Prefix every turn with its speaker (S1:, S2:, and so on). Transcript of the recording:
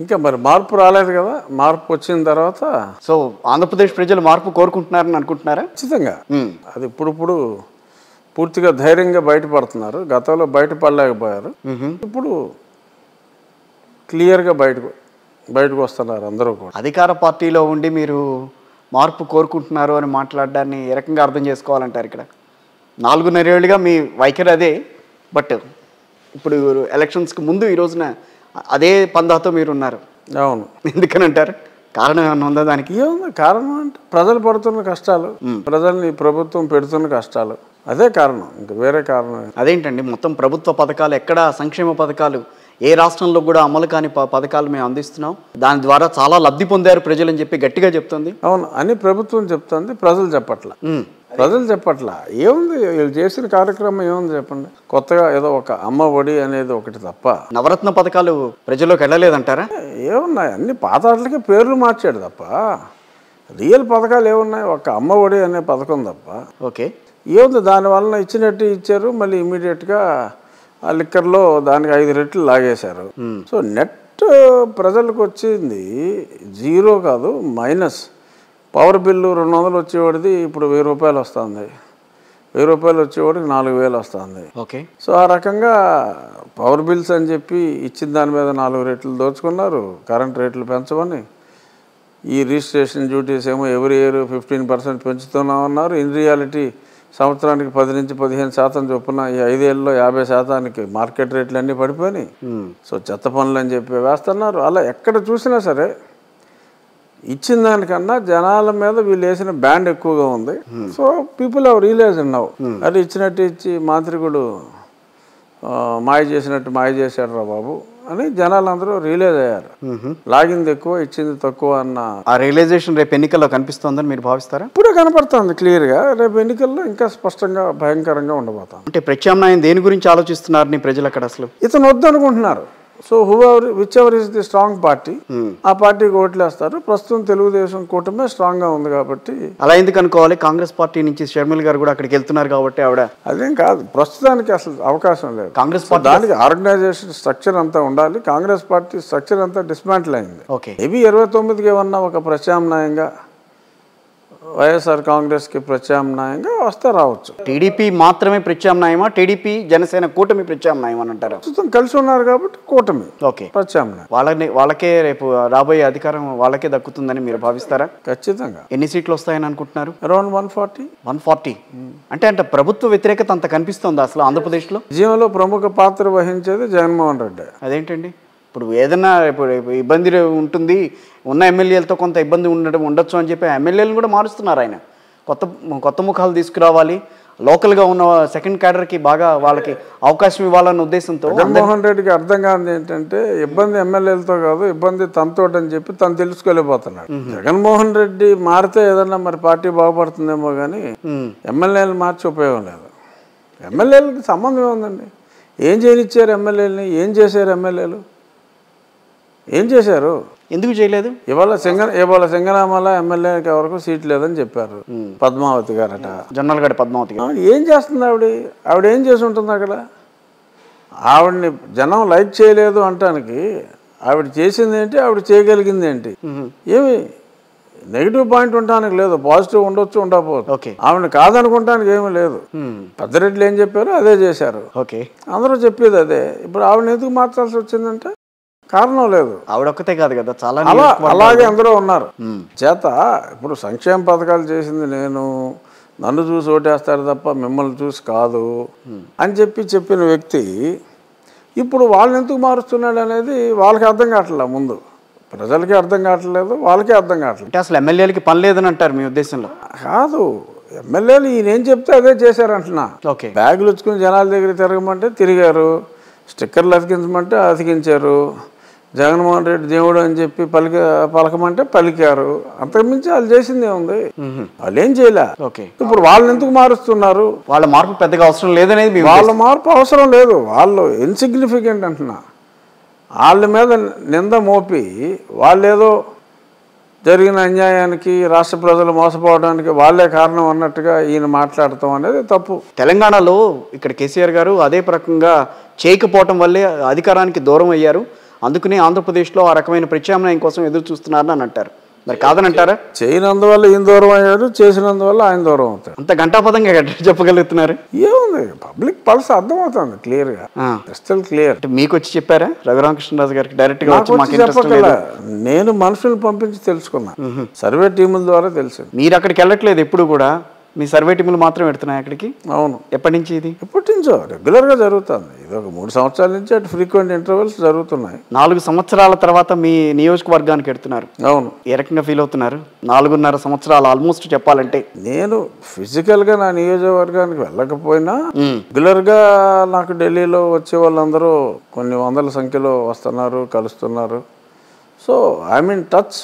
S1: ఇంకా మరి మార్పు రాలేదు కదా? మార్పు వచ్చిన తర్వాత
S2: సో ఆంధ్రప్రదేశ్ ప్రజలు మార్పు కోరుకుంటున్నారని అనుకుంటున్నారా?
S1: ఖచ్చితంగా. అది ఇప్పుడిప్పుడు పూర్తిగా ధైర్యంగా బయటపడుతున్నారు. గతంలో బయటపడలేకపోయారు. ఇప్పుడు క్లియర్గా బయటకు బయటకు వస్తున్నారు అందరూ కూడా.
S2: అధికార పార్టీలో ఉండి మీరు మార్పు కోరుకుంటున్నారు అని మాట్లాడడాన్ని ఏ రకంగా అర్థం చేసుకోవాలంటారు ఇక్కడ? నాలుగున్నరేళ్ళుగా మీ వైఖరి అదే బట్ ఇప్పుడు ఎలక్షన్స్కి ముందు ఈ రోజున అదే పందాతో మీరు ఉన్నారు
S1: అవును.
S2: ఎందుకని అంటారు కారణం ఏమన్నా ఉందా దానికి?
S1: ఏముంది? కారణం అంటే ప్రజలు పడుతున్న కష్టాలు. ప్రజల్ని ప్రభుత్వం పెడుతున్న కష్టాలు. అదే కారణం. ఇంకా వేరే కారణం
S2: అదేంటండి? మొత్తం ప్రభుత్వ పథకాలు ఎక్కడ సంక్షేమ పథకాలు ఏ రాష్ట్రంలో కూడా అమలు కాని పథకాలు మేము అందిస్తున్నాం. దాని ద్వారా చాలా లబ్ధి పొందారు ప్రజలని చెప్పి గట్టిగా చెప్తుంది.
S1: అవును. అని ప్రభుత్వం చెప్తుంది ప్రజలు చెప్పట్ల. ప్రజలు చెప్పట్ల. ఏముంది? వీళ్ళు చేసిన కార్యక్రమం ఏముంది చెప్పండి? కొత్తగా ఏదో ఒక అమ్మ ఒడి అనేది ఒకటి తప్ప.
S2: నవరత్న పథకాలు ప్రజల్లోకి వెళ్ళలేదంటారా?
S1: ఏమున్నాయి? అన్ని పాత వాటికే పేర్లు మార్చాడు తప్ప. రియల్ పథకాలు ఏమున్నాయి? ఒక అమ్మ ఒడి అనే పథకం తప్ప.
S2: ఓకే.
S1: ఏముంది? దానివల్ల ఇచ్చినట్టు ఇచ్చారు. మళ్ళీ ఇమీడియట్గా ఆ లిక్కర్లో దానికి ఐదు రెట్లు లాగేశారు. సో నెట్ ప్రజలకు వచ్చింది జీరో కాదు మైనస్. పవర్ బిల్లు రెండు వందలు వచ్చేవాడిది ఇప్పుడు వెయ్యి రూపాయలు వస్తుంది. వెయ్యి రూపాయలు వచ్చేవాడికి నాలుగు వేలు వస్తుంది.
S2: ఓకే.
S1: సో ఆ రకంగా పవర్ బిల్స్ అని చెప్పి ఇచ్చిన దాని మీద నాలుగు రేట్లు దోచుకున్నారు కరెంట్ రేట్లు పెంచమని. ఈ రిజిస్ట్రేషన్ డ్యూటీస్ ఏమో ఎవరి ఇయర్ ఫిఫ్టీన్ పర్సెంట్ పెంచుతున్నాం అన్నారు. ఇన్ రియాలిటీ సంవత్సరానికి పది నుంచి పదిహేను శాతం చొప్పున ఈ ఐదేళ్ళలో యాభై శాతానికి మార్కెట్ రేట్లు అన్నీ పడిపోయినాయి సో చెత్త పనులు అని చెప్పి వేస్తున్నారు. అలా ఎక్కడ చూసినా సరే ఇచ్చిన దానికన్నా జనాల మీద వీళ్ళు వేసిన బ్యాండ్ ఎక్కువగా ఉంది. సో పీపుల్ ఆర్ రియలైజ్ నవ్వు అది ఇచ్చినట్టు ఇచ్చి మాంత్రికుడు మాయ చేసినట్టు మాయ చేశాడు రా బాబు అని జనాలందరూ రియలైజ్ అయ్యారు. లాగింది ఎక్కువ ఇచ్చింది తక్కువ అన్న
S2: ఆ రియలైజేషన్ రేపు ఎన్నికల్లో కనిపిస్తోందని మీరు భావిస్తారా?
S1: ఇప్పుడే కనపడుతుంది క్లియర్గా రేపు ఎన్నికల్లో ఇంకా స్పష్టంగా భయంకరంగా ఉండబోతాం
S2: అంటే ప్రత్యామ్నాయం దేని గురించి ఆలోచిస్తున్నారని ప్రజలు అక్కడ అసలు?
S1: ఇతను వద్దనుకుంటున్నారు. So whoever whichever is the strong party ఆ పార్టీకి ఓట్లేస్తారు. ప్రస్తుతం తెలుగుదేశం కూటమే స్ట్రాంగ్గా ఉంది కాబట్టి
S2: అలా ఎందుకు అనుకోవాలి? కాంగ్రెస్ పార్టీ నుంచి షర్మిల్ గారు కూడా అక్కడికి వెళ్తున్నారు కాబట్టి ఆవిడ
S1: అదేం కాదు. ప్రస్తుతానికి అసలు అవకాశం లేదు.
S2: కాంగ్రెస్
S1: సో దానికి ఆర్గనైజేషన్ స్ట్రక్చర్ అంతా ఉండాలి. కాంగ్రెస్ పార్టీ స్ట్రక్చర్ అంతా డిస్మాంటిల్ అయింది.
S2: ఓకే
S1: మేబీ ఇరవై తొమ్మిదికి ఏమన్నా ఒక ప్రత్యామ్నాయంగా వైఎస్ఆర్ కాంగ్రెస్కి ప్రత్యామ్నాయంగా వస్తే రావచ్చు.
S2: టీడీపీ మాత్రమే ప్రత్యామ్నాయమా? టీడీపీ జనసేన కూటమి ప్రత్యామ్నాయం అని అంటారు.
S1: ప్రస్తుతం కలిసి ఉన్నారు కాబట్టి కూటమి
S2: ఓకే.
S1: ప్రత్యామ్నాయం.
S2: వాళ్ళని వాళ్ళకే రేపు రాబోయే అధికారం వాళ్ళకే దక్కుతుందని మీరు భావిస్తారా?
S1: ఖచ్చితంగా.
S2: ఎన్ని సీట్లు వస్తాయని అనుకుంటున్నారు?
S1: Around one forty.
S2: One forty? అంటే అంటే ప్రభుత్వ వ్యతిరేకత అంత కనిపిస్తుందా అసలు ఆంధ్రప్రదేశ్లో?
S1: విజయంలో ప్రముఖ పాత్ర వహించేది జగన్మోహన్ రెడ్డి.
S2: అదేంటండి? ఇప్పుడు ఏదైనా ఇప్పుడు ఇబ్బంది ఉంటుంది ఉన్న ఎమ్మెల్యేలతో కొంత ఇబ్బంది ఉండడం ఉండొచ్చు అని చెప్పి ఎమ్మెల్యేలను కూడా మారుస్తున్నారు ఆయన. కొత్త కొత్త ముఖాలు తీసుకురావాలి. లోకల్గా ఉన్న సెకండ్ క్యాడర్కి బాగా వాళ్ళకి అవకాశం ఇవ్వాలన్న ఉద్దేశంతో
S1: జగన్మోహన్ రెడ్డికి అర్థం కానిది ఏంటంటే ఇబ్బంది ఎమ్మెల్యేలతో కాదు ఇబ్బంది తనతోటి అని చెప్పి తను తెలుసుకోలేకపోతున్నాడు. జగన్మోహన్ రెడ్డి మారితే ఏదన్నా మరి పార్టీ బాగుపడుతుందేమో కానీ ఎమ్మెల్యేలు మార్చి ఉపయోగం లేదు. ఎమ్మెల్యేలకి సంబంధం ఏముందండి? ఏం చేయనిచ్చారు ఎమ్మెల్యేలని? ఏం చేశారు ఎమ్మెల్యేలు? ఏం చేశారు?
S2: ఎందుకు చేయలేదు?
S1: ఇవాళ సింగ ఇవాళ సింగనామాల ఎమ్మెల్యేకి ఎవరికి సీట్ లేదని చెప్పారు. పద్మావతి గారట.
S2: జొన్నలగడ్డ పద్మావతి గారు.
S1: ఆవిడ ఏం చేస్తుంది ఆవిడ? ఆవిడ ఏం చేసి ఉంటుంది అక్కడ? ఆవిడని జనం లైక్ చేయలేదు అంటానికి ఆవిడ చేసింది ఏంటి ఆవిడ చేయగలిగింది ఏంటి? ఏమి? నెగిటివ్ పాయింట్ ఉండడానికి లేదు పాజిటివ్ ఉండొచ్చు ఉండకపోవచ్చు.
S2: ఓకే.
S1: ఆవిడని కాదనుకుంటానికి ఏమీ లేదు. పెద్దరెడ్లు ఏం చెప్పారో అదే చేశారు.
S2: ఓకే.
S1: అందరూ చెప్పేది అదే. ఇప్పుడు ఆవిడని ఎందుకు మార్చాల్సి వచ్చిందంటే? కారణం లేదు.
S2: ఆవిడొక్కతే కాదు కదా చాలా
S1: అలా అలాగే అందరూ ఉన్నారు. చేత ఇప్పుడు సంక్షేమ పథకాలు చేసింది నేను నన్ను చూసి ఓటేస్తారు తప్ప మిమ్మల్ని చూసి కాదు అని చెప్పి చెప్పిన వ్యక్తి ఇప్పుడు వాళ్ళని ఎందుకు మారుస్తున్నాడు అనేది వాళ్ళకి అర్థం కావట్లేదు ముందు. ప్రజలకి అర్థం కావట్లేదు వాళ్ళకి అర్థం కావట్లేదు.
S2: అంటే అసలు ఎమ్మెల్యేలకి పని లేదని అంటారు మీ ఉద్దేశంలో?
S1: కాదు ఎమ్మెల్యేలు ఈయన ఏం చెప్తే అదే చేశారంటున్నా.
S2: ఓకే.
S1: బ్యాగులు వచ్చుకుని జనాల దగ్గర తిరగమంటే తిరిగారు స్టిక్కర్లు అతికించమంటే అతికించారు. జగన్మోహన్ రెడ్డి దేవుడు అని చెప్పి పలిక పలకమంటే పలికారు. అంతకుమించి వాళ్ళు చేసింది ఏముంది వాళ్ళు ఏం చేయలే.
S2: ఓకే.
S1: ఇప్పుడు వాళ్ళని ఎందుకు మారుస్తున్నారు?
S2: వాళ్ళ మార్పు పెద్దగా అవసరం లేదనేది మీ
S1: వాళ్ళ మార్పు అవసరం లేదు. వాళ్ళు ఇన్సిగ్నిఫికెంట్ అంటున్నా. వాళ్ళ మీద నింద మోపి వాళ్ళు ఏదో జరిగిన అన్యాయానికి రాష్ట్ర ప్రజలు మోసపోవడానికి వాళ్ళే కారణం అన్నట్టుగా ఈయన మాట్లాడటం అనేది తప్పు.
S2: తెలంగాణలో ఇక్కడ కేసీఆర్ గారు అదే రకంగా చేయకపోవటం వల్లే అధికారానికి దూరం అయ్యారు. అందుకని ఆంధ్రప్రదేశ్లో ఆ రకమైన ప్రత్యామ్నాయం కోసం ఎదురు చూస్తున్నారని అని అంటారు. మరి కాదని అంటారా
S1: చేయనందువల్ల ఈయన దూరం అయ్యాడు చేసినందువల్ల ఆయన దూరం అవుతాడు
S2: అంత ఘంటాపదంగా ఎట్లా చెప్పగలుగుతున్నారు?
S1: ఏముంది? పబ్లిక్ పల్స్ అర్థమవుతుంది క్లియర్గా.
S2: ఆ.
S1: క్రిస్టల్ క్లియర్
S2: అంటే మీకు వచ్చి చెప్పారా? రఘురామకృష్ణరాజు గారికి
S1: చెప్పగల
S2: లేదు.
S1: నేను మనుషులు పంపించి తెలుసుకున్నా. సర్వే టీముల ద్వారా తెలిసింది.
S2: మీరు అక్కడికి వెళ్ళట్లేదు ఎప్పుడు కూడా. మీ సర్వే టీములు మాత్రం పెడుతున్నాయి అక్కడికి
S1: అవును.
S2: ఎప్పటి నుంచి ఇది?
S1: ఎప్పటి నుంచో? రెగ్యులర్గా జరుగుతుంది. ఇది ఒక మూడు సంవత్సరాల నుంచి అటు ఫ్రీక్వెంట్ ఇంటర్వెల్స్ జరుగుతున్నాయి.
S2: నాలుగు సంవత్సరాల తర్వాత మీ నియోజకవర్గానికి ఎడుతున్నారు.
S1: అవును.
S2: ఏ రకంగా ఫీల్ అవుతున్నారు? నాలుగున్నర సంవత్సరాలు ఆల్మోస్ట్ చెప్పాలంటే.
S1: నేను ఫిజికల్గా నా నియోజకవర్గానికి వెళ్ళకపోయినా రెగ్యులర్గా నాకు ఢిల్లీలో వచ్చే వాళ్ళందరూ కొన్ని వందల సంఖ్యలో వస్తున్నారు కలుస్తున్నారు. So I mean touch.